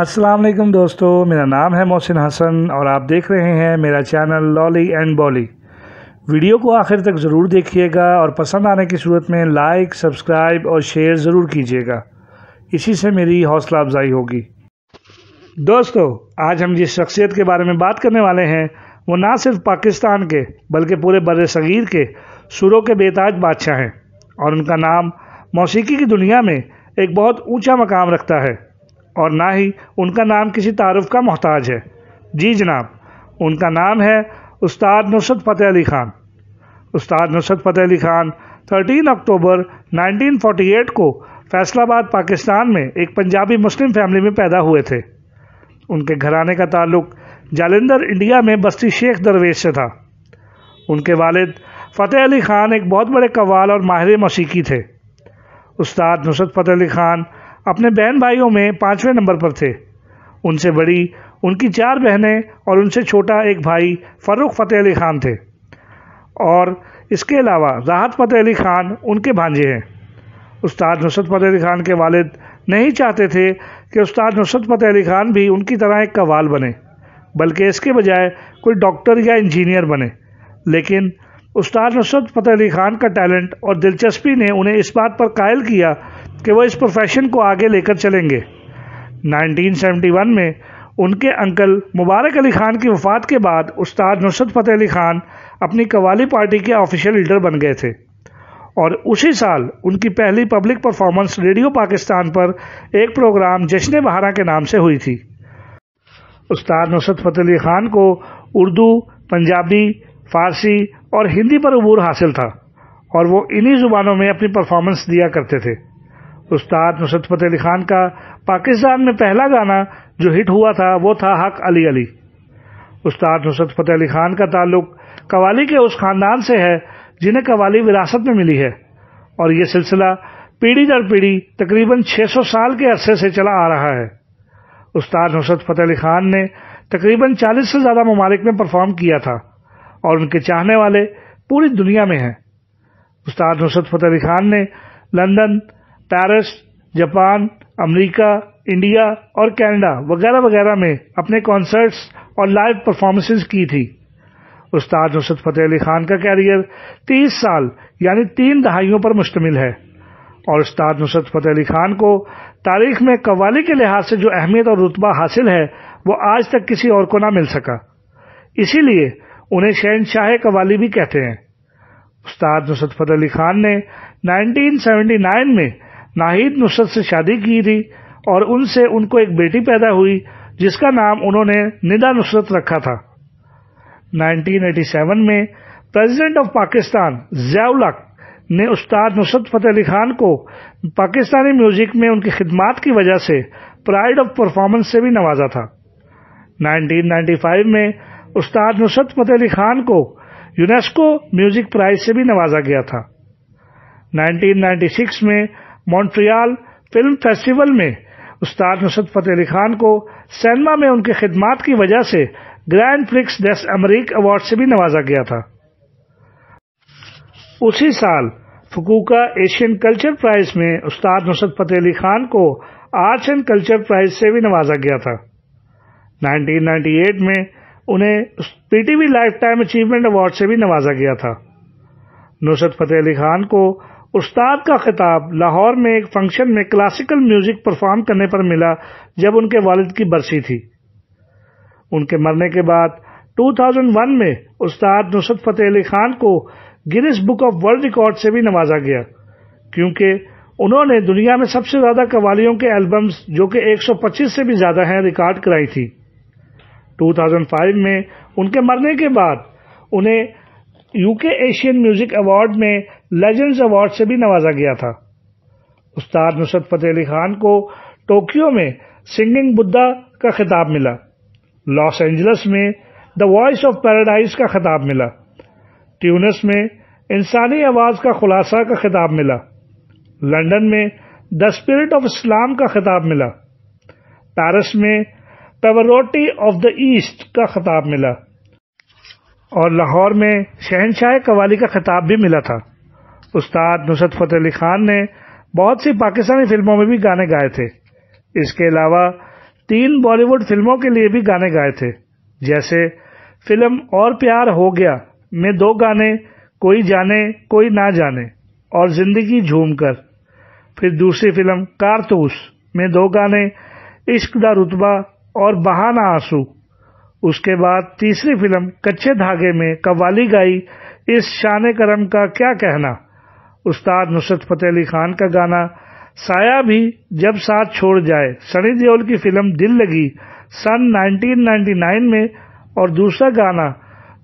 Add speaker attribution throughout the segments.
Speaker 1: अस्सलाम वालेकुम दोस्तों, मेरा नाम है मोहसिन हसन और आप देख रहे हैं मेरा channel Lolly and Bolly. Video को आखिर तक ज़रूर देखिएगा और पसंद आने की सूरत में लाइक, सब्सक्राइब और शेयर ज़रूर कीजिएगा। इसी से मेरी हौसला अफजाई होगी। दोस्तों, आज हम जिस शख्सियत के बारे में बात करने वाले हैं, वो ना सिर्फ़ पाकिस्तान के, बल्कि पूरे बर सग़ीर के, सुरों के बेताज बादशाह हैं और उनका नाम मौसीकी की दुनिया में एक बहुत ऊँचा मकाम रखता है। और ना ही उनका नाम किसी तारुफ का मोहताज है। जी जनाब, उनका नाम है उस्ताद नुसरत फ़तेह अली ख़ान। उस्ताद नुसरत फ़तेह अली ख़ान 13 अक्टूबर 1948 को फैसलाबाद, पाकिस्तान में एक पंजाबी मुस्लिम फैमिली में पैदा हुए थे। उनके घराने का ताल्लुक जालंधर इंडिया में बस्ती शेख दरवेश से था। उनके वालिद फ़तेह अली ख़ान एक बहुत बड़े कवाल और माहिर मौसीकी थे। उस्ताद नुसरत फ़तेह अली ख़ान अपने बहन भाइयों में पाँचवें नंबर पर थे। उनसे बड़ी, उनकी चार बहनें और उनसे छोटा एक भाई फ़र्रुख फ़तेह अली ख़ान थे। और इसके अलावा राहत फ़तेह अली ख़ान उनके भांजे हैं। उस्ताद नुसरत फ़तेह अली ख़ान के वालिद नहीं चाहते थे कि उस्ताद नुसरत फ़तेह अली ख़ान भी उनकी तरह एक कवाल बने, बल्कि इसके बजाय कोई डॉक्टर या इंजीनियर बने। लेकिन उस्ताद नुसरत फ़तेह अली ख़ान का टैलेंट और दिलचस्पी ने उन्हें इस बात पर कायल किया कि वो इस प्रोफेशन को आगे लेकर चलेंगे। 1971 में उनके अंकल मुबारक अली ख़ान की वफ़ात के बाद उस्ताद नुसरत फ़तेह अली ख़ान अपनी कवाली पार्टी के ऑफिशियल लीडर बन गए थे। और उसी साल उनकी पहली पब्लिक परफॉर्मेंस रेडियो पाकिस्तान पर एक प्रोग्राम जश्न बहारा के नाम से हुई थी। उस्ताद नुसरत फ़तेह अली ख़ान को उर्दू, पंजाबी, फ़ारसी और हिंदी पर अबूर हासिल था और वो इन्हीं ज़ुबानों में अपनी परफॉर्मेंस दिया करते थे। उस्ताद नुसरत फ़तेह अली ख़ान का पाकिस्तान में पहला गाना जो हिट हुआ था, वो था हक अली अली। उस्ताद नुसरत फ़तेह अली ख़ान का ताल्लुक कवाली के उस ख़ानदान से है, जिन्हें कवाली विरासत में मिली है। और ये सिलसिला पीढ़ी दर पीढ़ी तकरीबन 600 साल के अरसे से चला आ रहा है। उस्ताद नुसरत फ़तेह अली ख़ान ने तकरीबन 40 से ज़्यादा ममालिक में परफॉर्म किया था, और उनके चाहने वाले पूरी दुनिया में हैं। उस्ताद नुसरत फ़तेह अली ख़ान ने London Paris, Japan, America, India और कनाडा वगैरह वगैरह में अपने कॉन्सर्ट्स और लाइव परफॉर्मेंसेस की थी। उस्ताद नुसरत फ़तेह अली ख़ान का कैरियर 30 साल, यानी तीन दहाइयों पर मुश्तमिल है। और उस्ताद नुसरत फ़तेह अली ख़ान को तारीख में कवाली के लिहाज से जो अहमियत और रुतबा हासिल है, वो आज तक किसी और को ना मिल सका। इसीलिए उन्हें शहनशाह कवाली भी कहते हैं। उस्ताद नुसरत फ़तेह अली ख़ान ने 1979 में नाहिद नुसरत से शादी की थी और उनसे उनको एक बेटी पैदा हुई, जिसका नाम उन्होंने निदा नुसरत रखा था। 1987 में प्रेसिडेंट ऑफ़ पाकिस्तान जयाउलक ने उस्ताद नुसरत फ़तेह अली ख़ान को पाकिस्तानी म्यूज़िक में उनकी खिदमात की वजह से प्राइड ऑफ़ परफॉर्मेंस से भी नवाजा था। 1995 में उस्ताद नुसरत फ़तेह अली ख़ान को यूनेस्को म्यूज़िक प्राइज से भी नवाजा गया था। 1996 में मॉन्ट्रियल फ़िल्म फेस्टिवल में उस्ताद नुसरत फ़तेह अली ख़ान को सैनमा में उनकी खिदमात की वजह से Grand Prix des Amériques award से भी नवाजा गया था। उसी साल फकूका एशियन कल्चर प्राइज में उस्ताद नुसरत फ़तेह अली ख़ान को आर्ट्स एंड कल्चर प्राइज से भी नवाजा गया था। 1998 में उन्हें PTV lifetime achievement award से भी नवाजा गया था। नुसरत फ़तेह अली ख़ान को उस्ताद का खिताब लाहौर में एक फ़ंक्शन में क्लासिकल म्यूज़िक परफॉर्म करने पर मिला जब उनके वालिद की बरसी थी। उनके मरने के बाद 2001 में उस्ताद नुसरत फ़तेह अली ख़ान को Guinness book of world record से भी नवाजा गया, क्योंकि उन्होंने दुनिया में सबसे ज़्यादा कवालियों के एल्बम्स, जो कि 125 से भी ज़्यादा हैं, रिकॉर्ड कराई थी। 2005 में उनके मरने के बाद उन्हें यूके एशियन म्यूज़िक अवार्ड में लेजेंड्स अवार्ड से भी नवाजा गया था। उस्ताद नुसरत फ़तेह अली ख़ान को टोक्यो में सिंगिंग बुद्धा का खिताब मिला। लॉस एंजल्स में द वॉइस ऑफ़ पैराडाइज का खिताब मिला। ट्यूनस में इंसानी आवाज़ का खुलासा का खिताब मिला। लंदन में द स्पिरिट ऑफ़ इस्लाम का खिताब मिला। पेरिस में पेवरोटी ऑफ़ द ईस्ट का खिताब मिला। और लाहौर में शहनशाह कवाली का खिताब भी मिला था। उस्ताद नुसरत फ़तेह अली ख़ान ने बहुत सी पाकिस्तानी फ़िल्मों में भी गाने गाए थे। इसके अलावा तीन बॉलीवुड फ़िल्मों के लिए भी गाने गाए थे। जैसे फ़िल्म और प्यार हो गया, में दो गाने, कोई जाने, कोई ना जाने, और ज़िंदगी झूम कर। फिर दूसरी फ़िल्म, कारतूस, में दो गाने, इश्क दा रुतबा और बहाना आँसू। उसके बाद तीसरी फ़िल्म, कच्चे धागे में कवाली गाई, इस शान करम का क्या कहना? उस्ताद नुसरत फतेह अली खान का गाना, साया भी जब साथ छोड़ जाए। सनी देओल की फ़िल्म दिल लगी, सन 1999 में, और दूसरा गाना,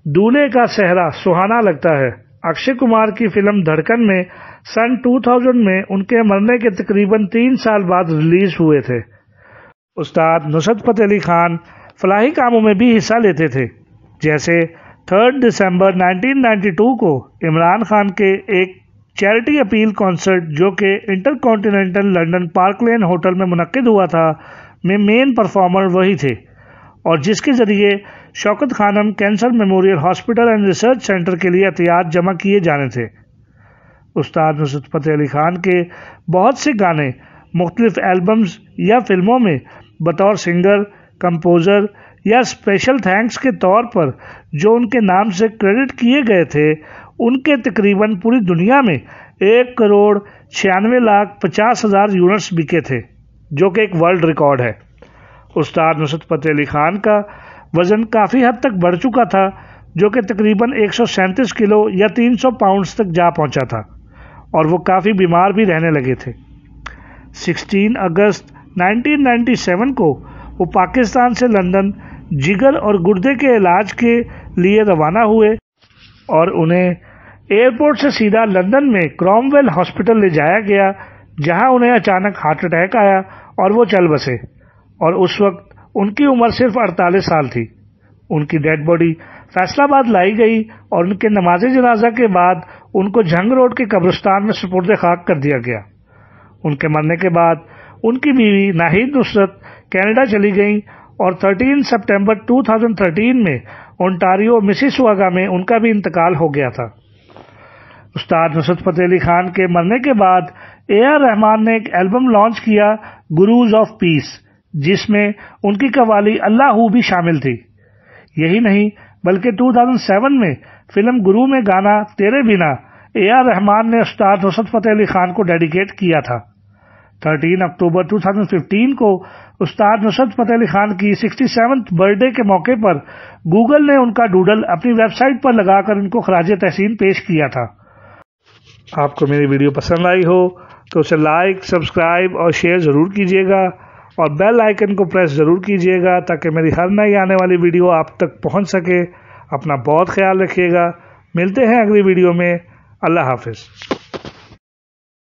Speaker 1: दूल्हे का सहरा सुहाना लगता है। अक्षय कुमार की फ़िल्म धड़कन में, सन 2000 में उनके मरने के तकरीबन तीन साल बाद रिलीज़ हुए थे। उस्ताद नुसरत फतेह अली खान फलाही कामों में भी हिस्सा लेते थे। जैसे थर्ड दिसंबर 1992 को इमरान खान के एक चैरिटी अपील कॉन्सर्ट, जो कि Intercontinental London Park Lane hotel में मुनद हुआ था, में मेन परफॉर्मर वही थे, और जिसके ज़रिए Shaukat Khanum cancer memorial hospital and research centre के लिए एहतियात जमा किए जाने थे। उस्ताद नुसरत फ़तेह अली खान के बहुत से गाने, मुख्तलिफ़ एल्बम्स या फ़िल्मों में बतौर सिंगर, कंपोज़र या स्पेशल थैंक्स के तौर पर जो उनके नाम से क्रेडिट किए गए थे उनके तकरीबन पूरी दुनिया में एक करोड़ छियानवे लाख पचास हज़ार यूनिट्स बिके थे, जो कि एक वर्ल्ड रिकॉर्ड है। उस्ताद नुसरत फ़तेह अली खान का वज़न काफ़ी हद तक बढ़ चुका था, जो कि तकरीबन एक सौ सैंतीस किलो या 300 पाउंड्स तक जा पहुँचा था, और वो काफ़ी बीमार भी रहने लगे थे। 16 अगस्त 1997 को वो पाकिस्तान से लंदन, जिगर और गुर्दे के इलाज के लिए रवाना हुए। और उन्हें एयरपोर्ट से सीधा लंदन में क्रॉमवेल हॉस्पिटल ले जाया गया, जहाँ उन्हें अचानक हार्ट अटैक आया और वो चल बसे। और उस वक्त उनकी उम्र सिर्फ़ 48 साल थी। उनकी डेड बॉडी फैसलाबाद लाई गई और उनके नमाज़ जनाजा के बाद उनको झंग रोड के कब्रिस्तान में सुपुर्द खाक कर दिया गया। उनके मरने के बाद उनकी बीवी नाहिद नुसरत कनाडा चली गई और 13 सितंबर 2013 में ओंटारियो मिसिसवागा में उनका भी इंतकाल हो गया था। उस्ताद नुसरत फतेह अली खान के मरने के बाद ए आर रहमान ने एक एल्बम लॉन्च किया, गुरुज ऑफ़ पीस, जिसमें उनकी कवाली अल्लाह भी शामिल थी। यही नहीं, बल्कि 2007 में फ़िल्म गुरु में गाना तेरे बिना ए आर रहमान ने उस्ताद नुसरत फतेह अली खान को डेडिकेट किया था। 13 अक्टूबर 2015 को उस्ताद नुसरत फतेह अली खान की 67th बर्थडे के मौके पर गूगल ने उनका डूडल अपनी वेबसाइट पर लगाकर उनको खराज तहसीन पेश किया था। आपको मेरी वीडियो पसंद आई हो तो उसे लाइक सब्सक्राइब और शेयर ज़रूर कीजिएगा और बेल आइकन को प्रेस ज़रूर कीजिएगा ताकि मेरी हर नई आने वाली वीडियो आप तक पहुँच सके। अपना बहुत ख्याल रखिएगा। मिलते हैं अगली वीडियो में। अल्लाह हाफिज़।